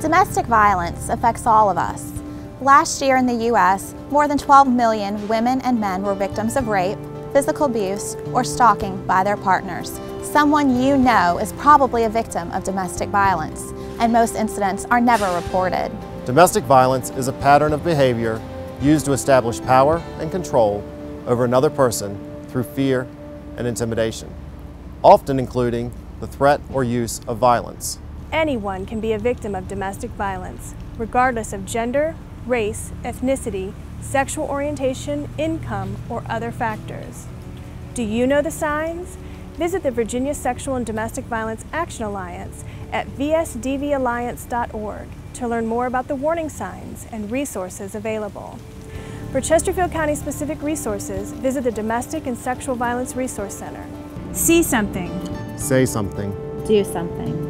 Domestic violence affects all of us. Last year in the U.S., more than 12 million women and men were victims of rape, physical abuse, or stalking by their partners. Someone you know is probably a victim of domestic violence, and most incidents are never reported. Domestic violence is a pattern of behavior used to establish power and control over another person through fear and intimidation, often including the threat or use of violence. Anyone can be a victim of domestic violence, regardless of gender, race, ethnicity, sexual orientation, income, or other factors. Do you know the signs? Visit the Virginia Sexual and Domestic Violence Action Alliance at vsdvalliance.org to learn more about the warning signs and resources available. For Chesterfield County specific resources, visit the Domestic and Sexual Violence Resource Center. See something. Say something. Do something.